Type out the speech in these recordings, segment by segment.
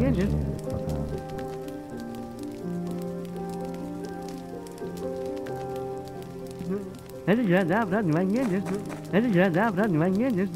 ben gelir. Hadi ya davran ben gelir. Hadi ya davran ben gelir.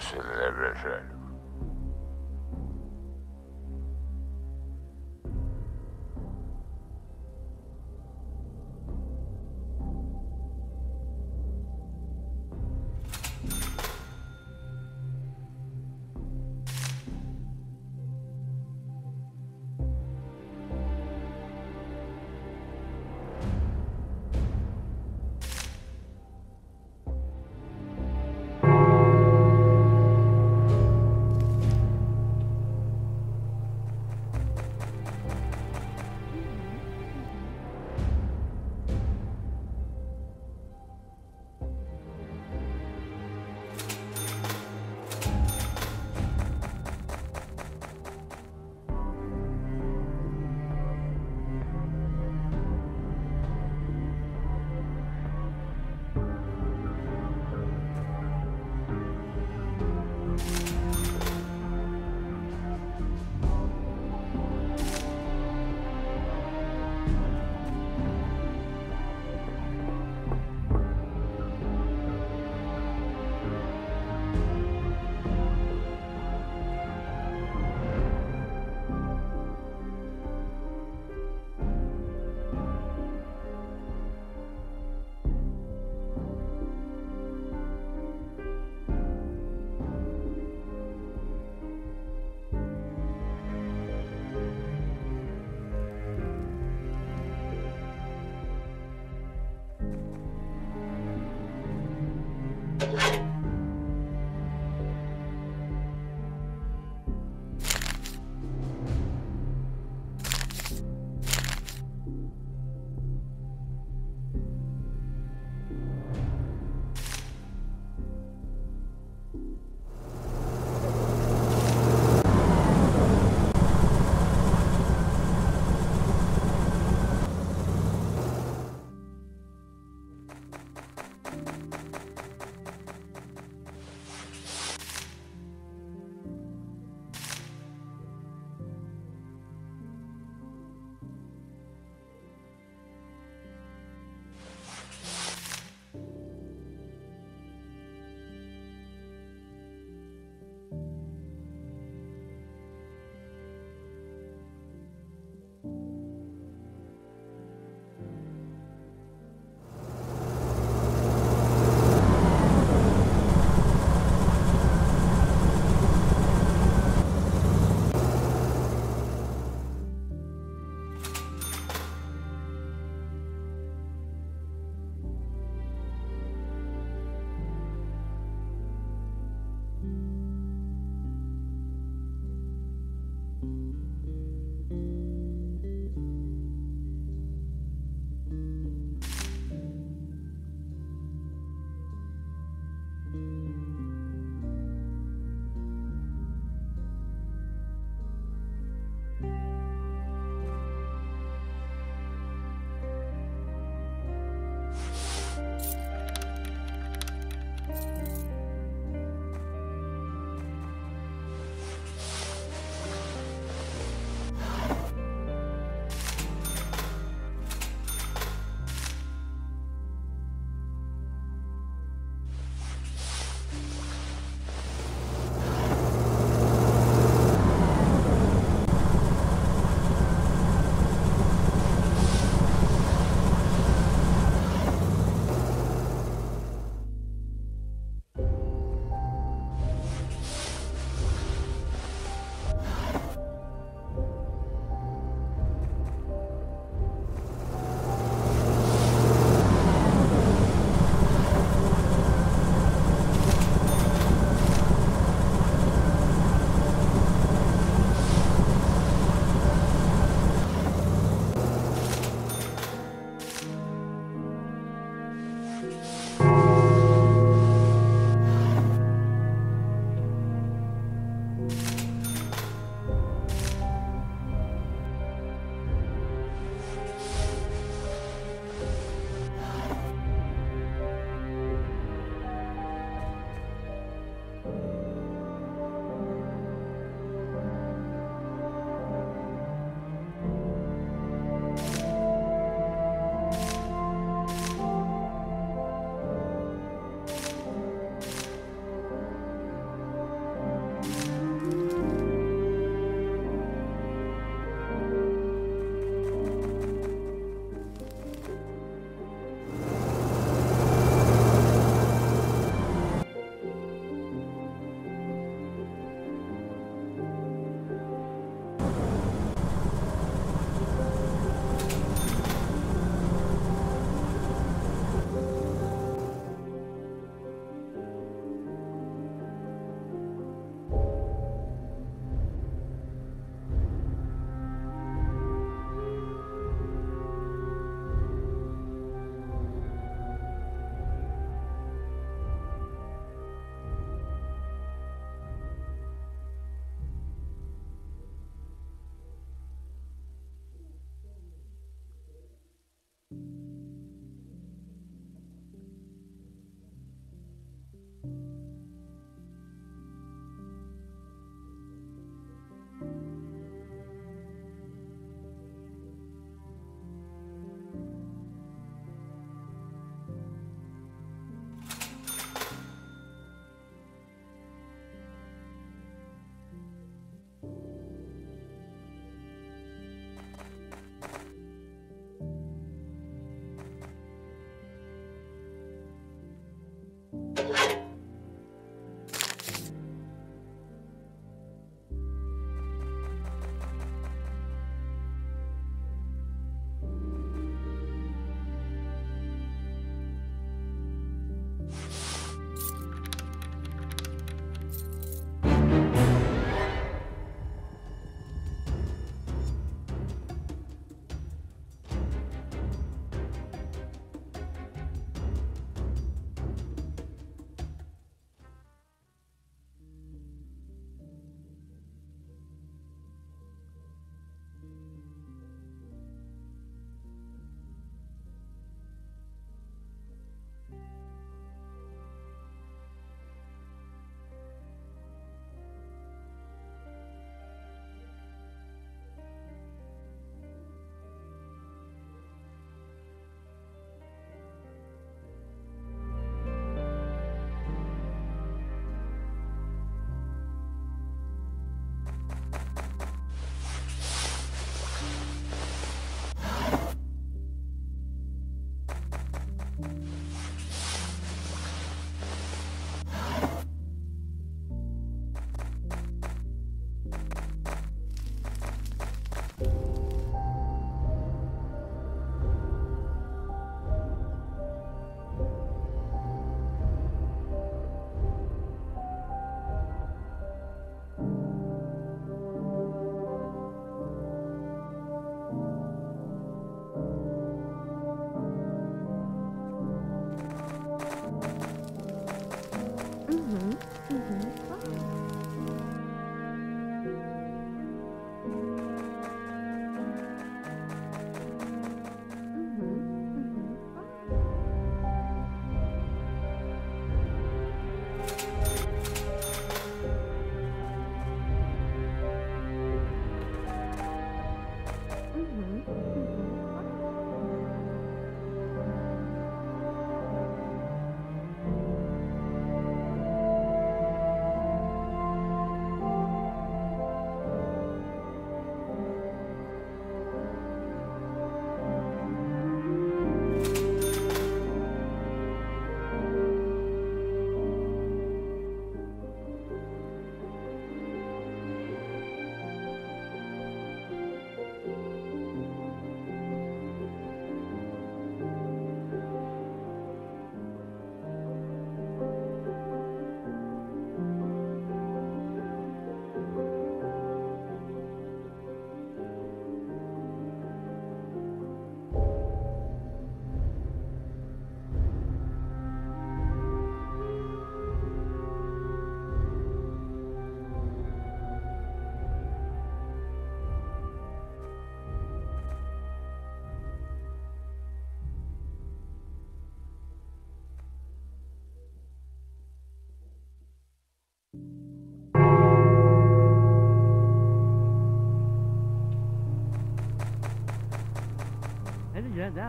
This is everything.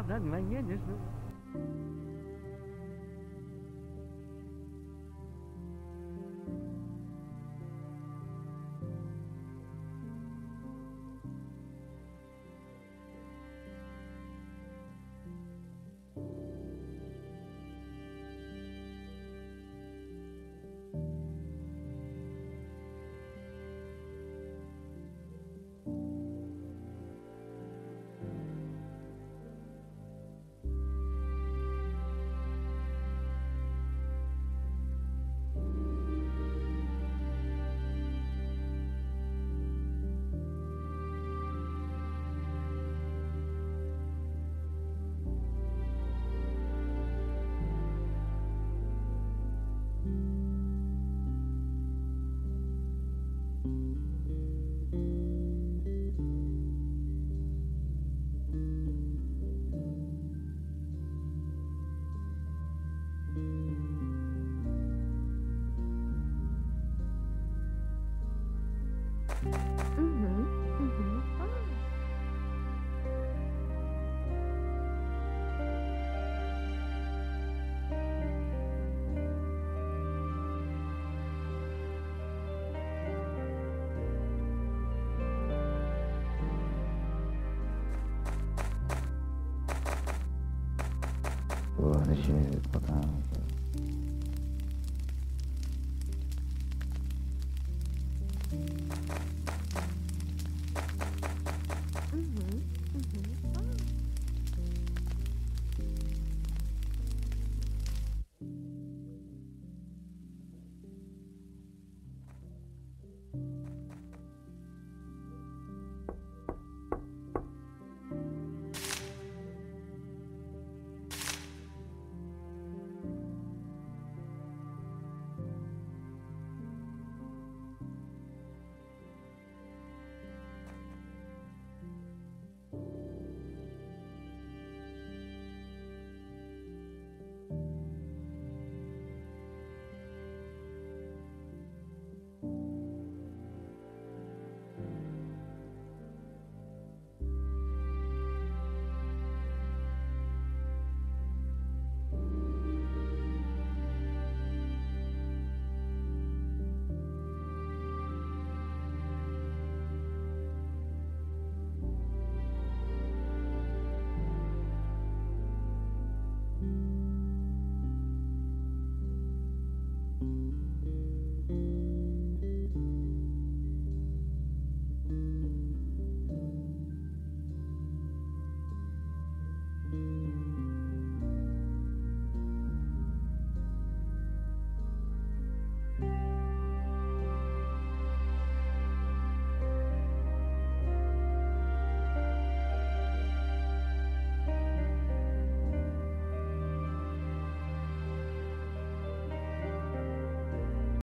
那你们年轻人呢 Bye.